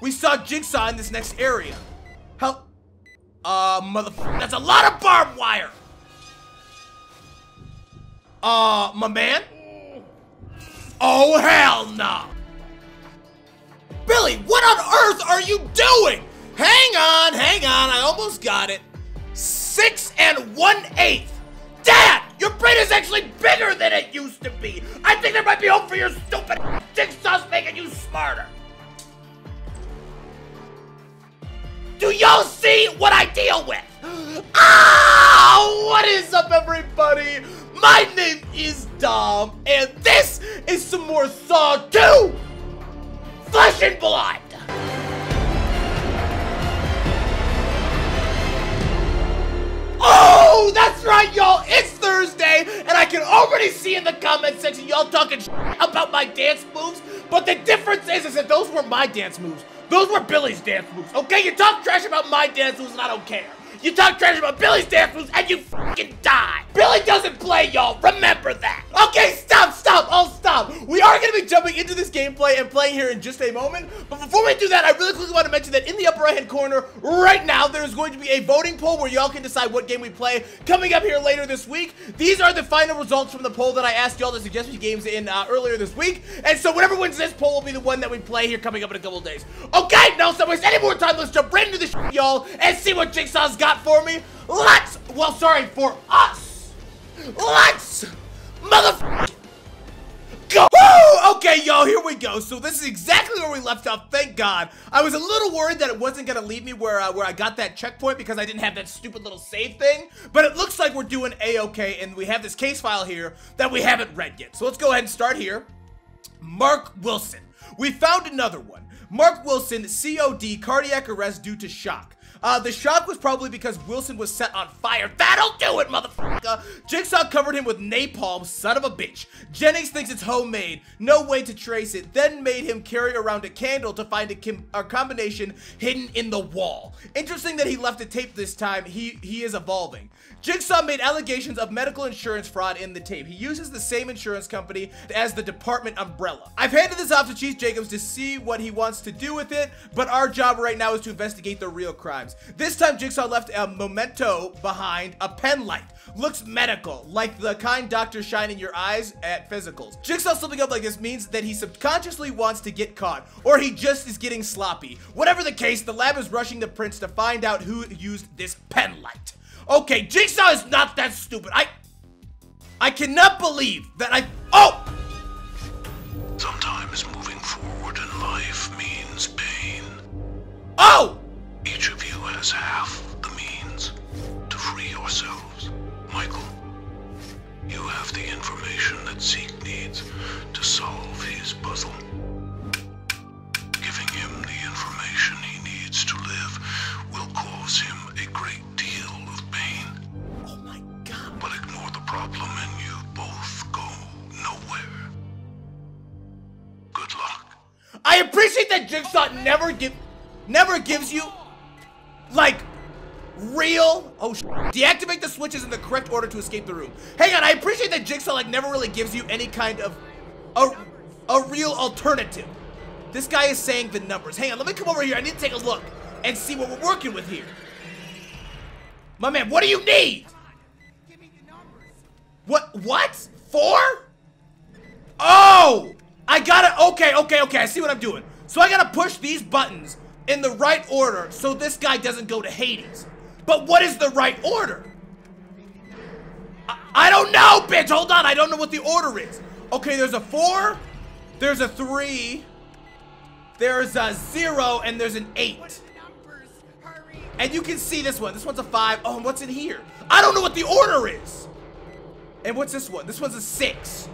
we saw Jigsaw in this next area. Help. Uh, motherfucker, that's a lot of barbed wire. Uh, my man? Oh, hell no. Billy, what on earth are you doing? Hang on, hang on, I almost got it. Six and one eighth. Dad, your brain is actually bigger than it used to be. I think there might be hope for your stupid jigsaw's making you smarter. Do y'all see what I deal with? Ah, what is up, everybody? My name is Dom, and this is some more Saw 2 Flesh and Blood. Oh, that's right, y'all. It's Thursday, and I can already see in the comment section y'all talking about my dance moves. But the difference is, is that those were my dance moves. Those were Billy's dance moves. Okay, you talk trash about my dance moves, and I don't care. You talk trash about Billy's dance moves, and you fucking die. Billy doesn't play, y'all. Remember that. Okay, stop, stop. I'll going to be jumping into this gameplay and playing here in just a moment. But before we do that, I really quickly want to mention that in the upper right-hand corner right now, there is going to be a voting poll where y'all can decide what game we play coming up here later this week. These are the final results from the poll that I asked y'all to suggest me games in uh, earlier this week. And so whatever wins this poll will be the one that we play here coming up in a couple days. Okay, now, so waste any more time, let's jump right into this y'all, and see what Jigsaw's got for me. Let's, well, sorry, for us. Let's, motherfucker. Go! Woo! Okay, y'all, here we go. So this is exactly where we left off, thank God. I was a little worried that it wasn't gonna leave me where uh, where I got that checkpoint because I didn't have that stupid little save thing. But it looks like we're doing A-okay, and we have this case file here that we haven't read yet. So let's go ahead and start here. Mark Wilson. We found another one. Mark Wilson, COD, cardiac arrest due to shock. Uh, the shock was probably because Wilson was set on fire. That'll do it, motherfucker! Jigsaw covered him with napalm, son of a bitch. Jennings thinks it's homemade, no way to trace it, then made him carry around a candle to find a, a combination hidden in the wall. Interesting that he left a tape this time, he, he is evolving. Jigsaw made allegations of medical insurance fraud in the tape. He uses the same insurance company as the department umbrella. I've handed this off to Chief Jacobs to see what he wants to do with it, but our job right now is to investigate the real crimes. This time, Jigsaw left a memento behind, a pen light. Looks medical, like the kind doctors shine in your eyes at physicals. Jigsaw slipping up like this means that he subconsciously wants to get caught, or he just is getting sloppy. Whatever the case, the lab is rushing the prints to find out who used this pen light. Okay, Jigsaw is not that stupid. I... I cannot believe that I... Oh! Sometimes moving forward in life means pain. Oh! Each of you has half the means to free yourselves. Michael, you have the information that Zeke needs to solve his puzzle. Giving him the information he needs to live will cause him a great deal of pain. Oh my god. But ignore the problem and you both go nowhere. Good luck. I appreciate that Jigsaw never give, never gives you, like, real. Oh, sh deactivate the switches in the correct order to escape the room. Hang on, I appreciate that Jigsaw like never really gives you any kind of a a real alternative. This guy is saying the numbers. Hang on, let me come over here. I need to take a look and see what we're working with here. My man, what do you need? What? What? Four? Oh! I gotta, okay, okay, okay, I see what I'm doing. So I gotta push these buttons in the right order so this guy doesn't go to Hades. But what is the right order? I, I don't know, bitch, hold on, I don't know what the order is. Okay, there's a four, there's a three, there's a zero, and there's an eight. And you can see this one, this one's a five. Oh, and what's in here? I don't know what the order is. And what's this one? This one's a six.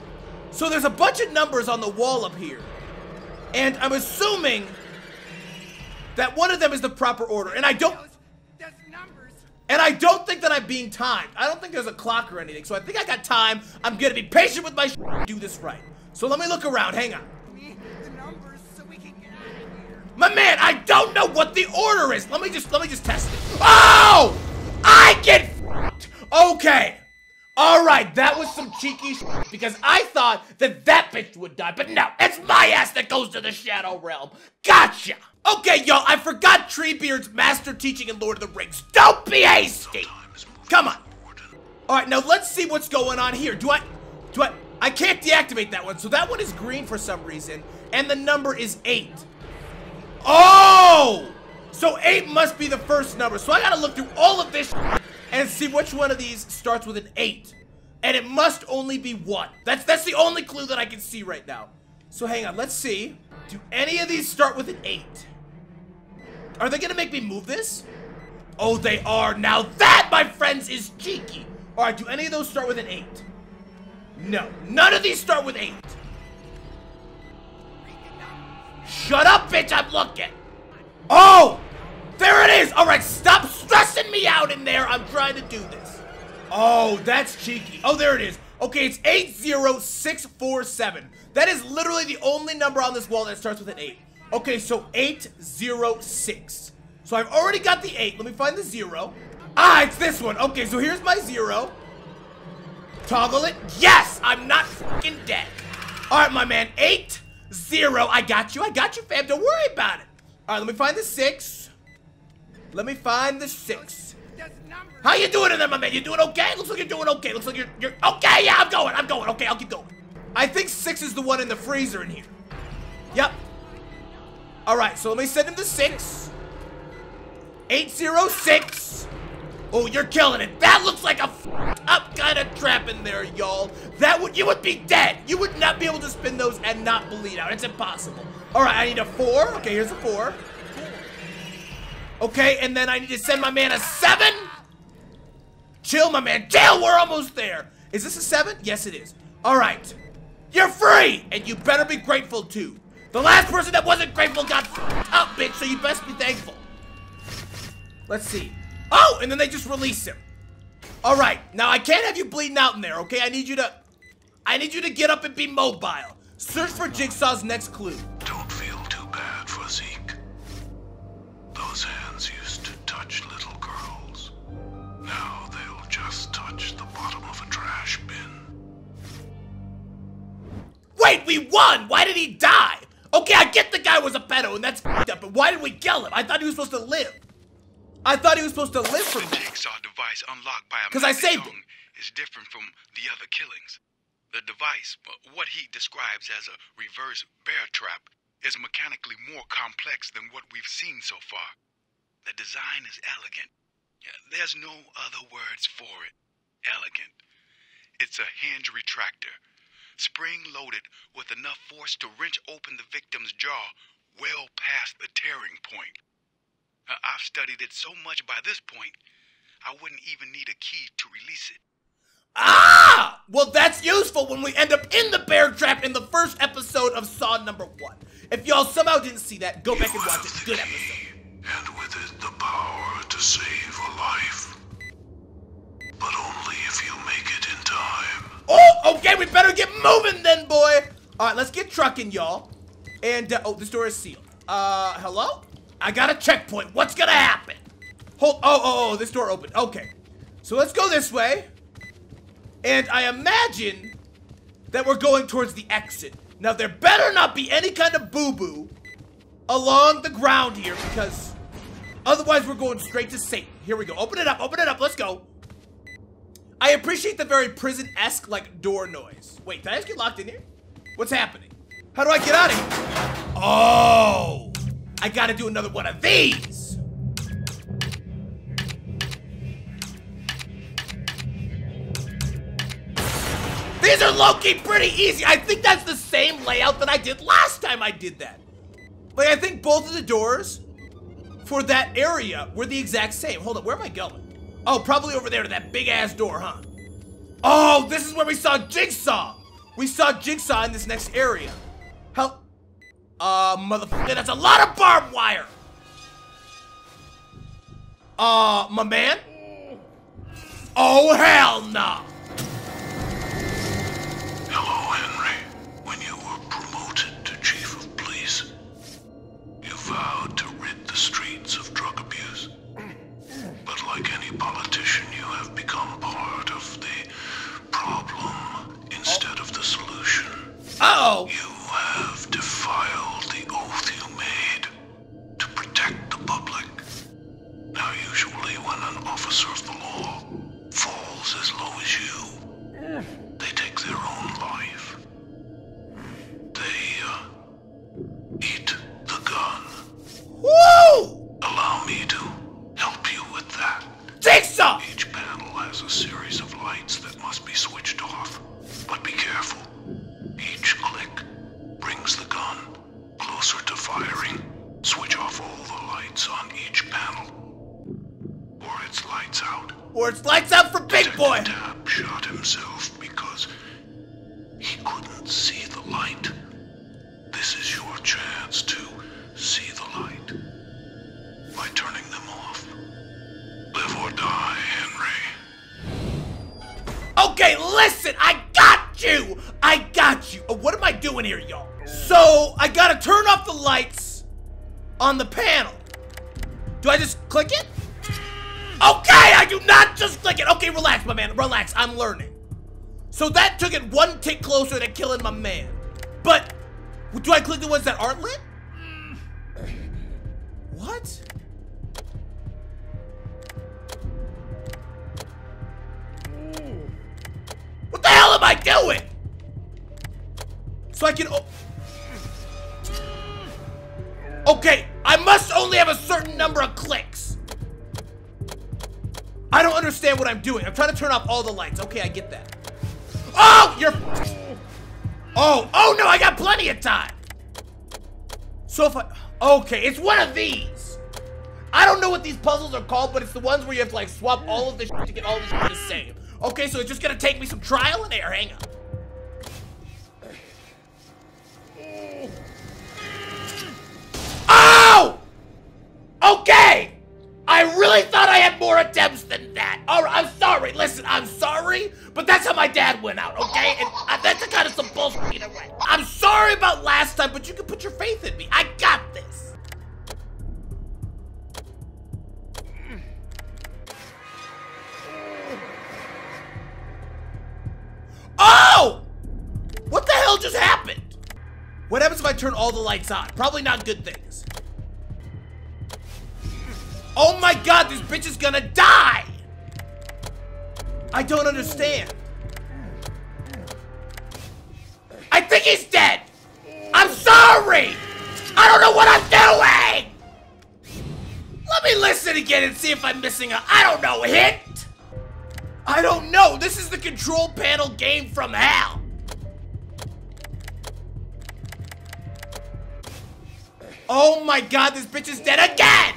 So there's a bunch of numbers on the wall up here. And I'm assuming that one of them is the proper order. And I don't... And I don't think that I'm being timed. I don't think there's a clock or anything. So I think I got time. I'm gonna be patient with my do this right. So let me look around. Hang on. My man, I don't know what the order is. Let me just let me just test it. Oh! I get Okay. All right, that was some cheeky because I thought that that bitch would die, but no, it's my ass that goes to the Shadow Realm. Gotcha. Okay, y'all, I forgot Treebeard's master teaching in Lord of the Rings. Don't be hasty! Come on. Alright, now let's see what's going on here. Do I... Do I... I can't deactivate that one, so that one is green for some reason, and the number is 8. Oh! So 8 must be the first number, so I gotta look through all of this and see which one of these starts with an 8. And it must only be one. That's, that's the only clue that I can see right now. So hang on, let's see. Do any of these start with an 8? Are they gonna make me move this? Oh, they are. Now that, my friends, is cheeky. All right, do any of those start with an 8? No, none of these start with 8. Shut up, bitch, I'm looking. Oh, there it is. All right, stop stressing me out in there. I'm trying to do this. Oh, that's cheeky. Oh, there it is. Okay, it's 80647. That is literally the only number on this wall that starts with an 8. Okay, so 806. So I've already got the 8. Let me find the 0. Ah, it's this one. Okay, so here's my 0. Toggle it. Yes! I'm not fucking dead. All right, my man. 8, 0. I got you. I got you, fam. Don't worry about it. All right, let me find the 6. Let me find the 6. How you doing in there, my man? You doing okay? Looks like you're doing okay. Looks like you're, you're... Okay, yeah, I'm going. I'm going. Okay, I'll keep going. I think 6 is the one in the freezer in here. Yep. All right, so let me send him the 6. 806. Oh, you're killing it. That looks like a up kind of trap in there, y'all. That would, you would be dead. You would not be able to spin those and not bleed out. It's impossible. All right, I need a four. Okay, here's a four. Okay, and then I need to send my man a seven. Chill, my man. Chill, we're almost there. Is this a seven? Yes, it is. All right. You're free, and you better be grateful, too. The last person that wasn't grateful got up, bitch, so you best be thankful. Let's see. Oh, and then they just release him. All right, now I can't have you bleeding out in there, okay? I need you to, I need you to get up and be mobile. Search for Jigsaw's next clue. Don't feel too bad for Zeke. Those hands used to touch little girls. Now they'll just touch the bottom of a trash bin. Wait, we won! Why did he die? Okay, I get the guy was a pedo, and that's up, but why did we kill him? I thought he was supposed to live. I thought he was supposed to live from The that. jigsaw device unlocked by a 'Cause I saved young is different from the other killings. The device, what he describes as a reverse bear trap, is mechanically more complex than what we've seen so far. The design is elegant. There's no other words for it. Elegant. It's a hinge retractor, spring loaded with enough force to wrench open the victim's jaw well past the tearing point. Uh, I've studied it so much by this point, I wouldn't even need a key to release it. Ah! Well, that's useful when we end up in the bear trap in the first episode of Saw number one. If y'all somehow didn't see that, go back and watch it. Good episode. And with it, the power to save a life. But only if you make it in time. Oh, okay, we better get moving then, boy. All right, let's get trucking, y'all. And, uh, oh, this door is sealed. Uh, hello? I got a checkpoint. What's gonna happen? Hold, oh, oh, oh, this door opened. Okay. So let's go this way. And I imagine that we're going towards the exit. Now, there better not be any kind of boo-boo along the ground here because otherwise we're going straight to Satan. Here we go. Open it up, open it up, let's go. I appreciate the very prison-esque, like, door noise. Wait, did I just get locked in here? What's happening? How do I get out of here? Oh! I gotta do another one of these! These are low-key pretty easy. I think that's the same layout that I did last time I did that. Like, I think both of the doors for that area were the exact same. Hold on, where am I going? Oh, probably over there to that big-ass door, huh? Oh, this is where we saw Jigsaw. We saw Jigsaw in this next area. How? Uh, motherfucker, that's a lot of barbed wire. Uh, my man? Oh, hell no. Hello, Okay, listen, I got you! I got you! Uh, What am I doing here, y'all? So, I gotta turn off the lights on the panel. Do I just click it? Okay, I do not just click it. Okay, relax, my man. Relax, I'm learning. So that took it one tick closer to killing my man. But, do I click the ones that aren't lit? What? Am I doing? So I can. Okay, I must only have a certain number of clicks. I don't understand what I'm doing. I'm trying to turn off all the lights. Okay, I get that. Oh, you're. Oh, oh no, I got plenty of time. So if I. Okay, it's one of these. I don't know what these puzzles are called, but it's the ones where you have to like swap all of the shit to get all the shit the same. Okay, so it's just gonna take me some trial and error. Hang on. Oh! Okay! I really thought I had more attempts than that. Alright, I'm sorry. Listen, I'm sorry, but that's how my dad went out, okay? And uh, that's the kind of some bullshit. I'm sorry about last time, but you can put your faith in me. I got turn all the lights on? Probably not good things. Oh my god, this bitch is gonna die! I don't understand. I think he's dead! I'm sorry! I don't know what I'm doing! Let me listen again and see if I'm missing a, I don't know, hint? I don't know. This is the control panel game from hell. Oh my god, this bitch is dead again!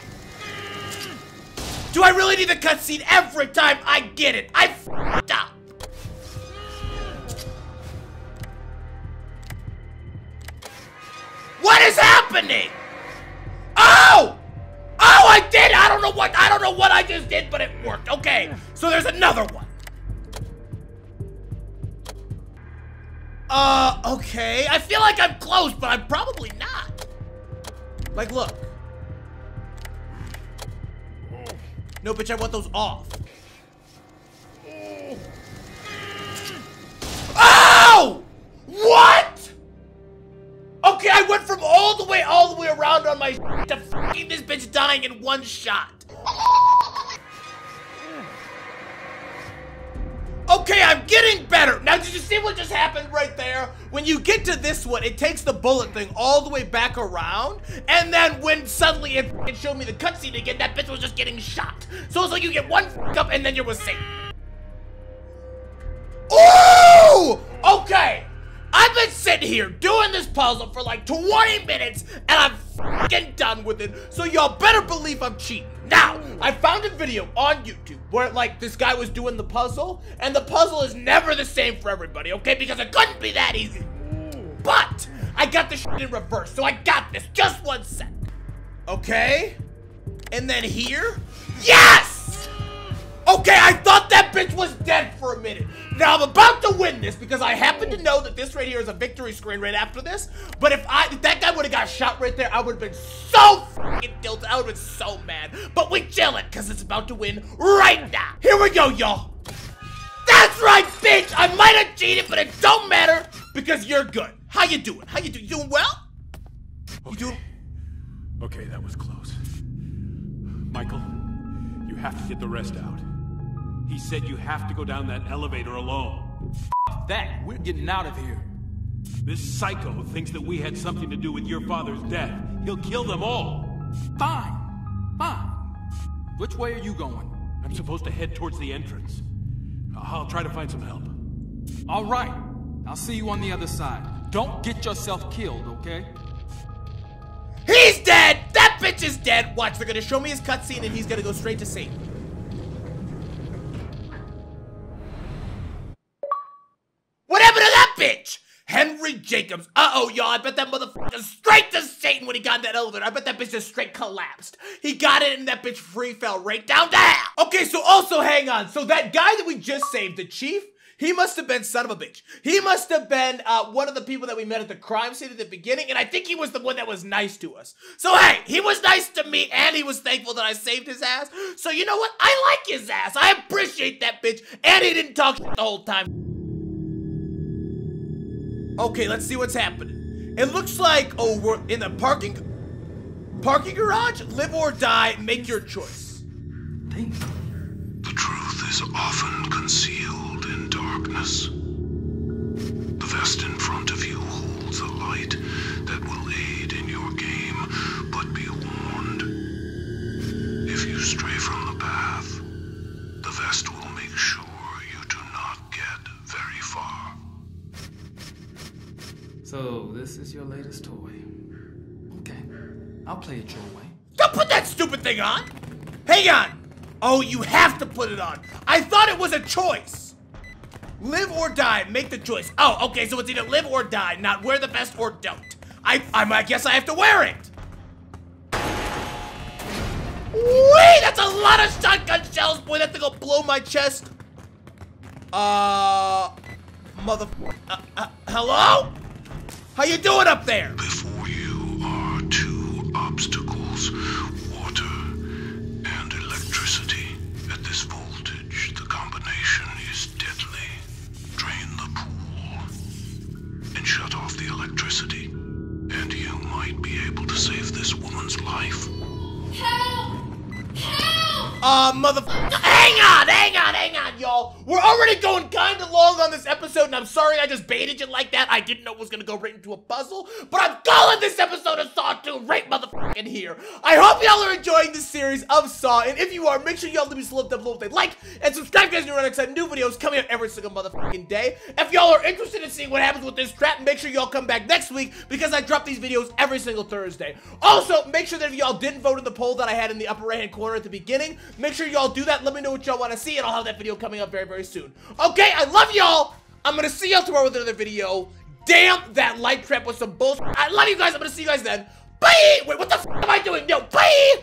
Do I really need the cutscene every time I get it? I f***ed up. What is happening? Oh! Oh, I did! I don't know what I don't know what I just did, but it worked. Okay, so there's another one. Uh, okay. I feel like I'm close, but I'm probably not. Like, look. No, bitch, I want those off. Oh! What? Okay, I went from all the way, all the way around on my to this bitch dying in one shot. Okay, I'm getting better. Now, did you see what just happened right there? When you get to this one, it takes the bullet thing all the way back around, and then when suddenly it, it showed me the cutscene again, that bitch was just getting shot. So it's like you get one up and then you were safe. Ooh! Okay. I've been sitting here doing this puzzle for like 20 minutes and I'm fucking done with it. So y'all better believe I'm cheating. Now, I found a video on YouTube where like this guy was doing the puzzle and the puzzle is never the same for everybody, okay? Because it couldn't be that easy. But I got the shit in reverse, so I got this. Just one sec. Okay? And then here? Yes! Okay, I thought that bitch was dead for a minute. Now I'm about to win this because I happen to know that this right here is a victory screen right after this. But if I if that guy would have got shot right there, I would have been so fucking tilted. I would have been so mad. But we chillin' because it's about to win right now. Here we go, y'all. That's right, bitch. I might have cheated, but it don't matter because you're good. How you doing? How you doing? You doing well? You doing? Okay, that was close. Michael, you have to get the rest out. He said you have to go down that elevator alone. That, we're getting out of here. This psycho thinks that we had something to do with your father's death. He'll kill them all. Fine, fine. Which way are you going? I'm supposed to head towards the entrance. I'll try to find some help. All right, I'll see you on the other side. Don't get yourself killed, okay? He's dead! That bitch is dead! Watch, they're gonna show me his cutscene and he's gonna go straight to safety. Jacobs. Uh-oh, y'all. I bet that motherfucker straight to Satan when he got in that elevator. I bet that bitch just straight collapsed. He got it and that bitch free fell right down there. Okay, so also hang on. So that guy that we just saved, the chief, he must have been son of a bitch. He must have been uh, one of the people that we met at the crime scene at the beginning, and I think he was the one that was nice to us. So hey, he was nice to me, and he was thankful that I saved his ass. So you know what? I like his ass. I appreciate that bitch, and he didn't talk the whole time. Okay, let's see what's happening. It looks like oh we're in the parking parking garage. Live or die. Make your choice. Damn. The truth is often concealed in darkness. The vest in front of you holds a light that will aid in your game, but be warned. If you stray from the path, the vest will make sure So, this is your latest toy. Okay. I'll play it your way. Don't put that stupid thing on! Hang on! Oh, you have to put it on. I thought it was a choice. Live or die, make the choice. Oh, okay, so it's either live or die, not wear the vest or don't. I, I, I guess I have to wear it. Wait, that's a lot of shotgun shells, boy. That thing will blow my chest. Uh, mother. Uh, uh, hello? How you doing up there? Before you are two obstacles water and electricity. At this voltage, the combination is deadly. Drain the pool and shut off the electricity, and you might be able to save this woman's life. Help! Help! Uh, mother. Hang on, hang on, hang on, y'all. We're already going kind of long on this episode, and I'm sorry I just baited you like that. I didn't know it was gonna go right into a puzzle, but I'm calling this episode of Saw 2 right here. I hope y'all are enjoying this series of Saw, and if you are, make sure y'all leave me a little below with a like and subscribe, guys. New next time, new videos coming out every single motherfucking day. If y'all are interested in seeing what happens with this trap, make sure y'all come back next week because I drop these videos every single Thursday. Also, make sure that if y'all didn't vote in the poll that I had in the upper right hand corner at the beginning, make sure y'all do that. Let me know what y'all want to see, and I'll have that video coming up very, very soon. Okay, I love y'all. I'm gonna see y'all tomorrow with another video. Damn, that light trap was some bullshit. I love you guys. I'm gonna see you guys then. Bye. Wait, what the f am I doing? No, bye.